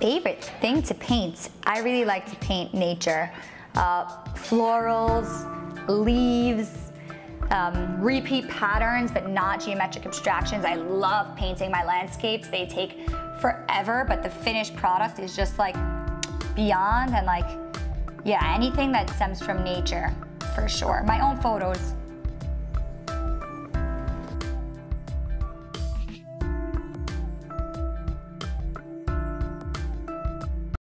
favorite thing to paint. I really like to paint nature. Uh, florals, leaves, um, repeat patterns, but not geometric abstractions. I love painting my landscapes. They take forever, but the finished product is just like beyond and like, yeah, anything that stems from nature, for sure. My own photos,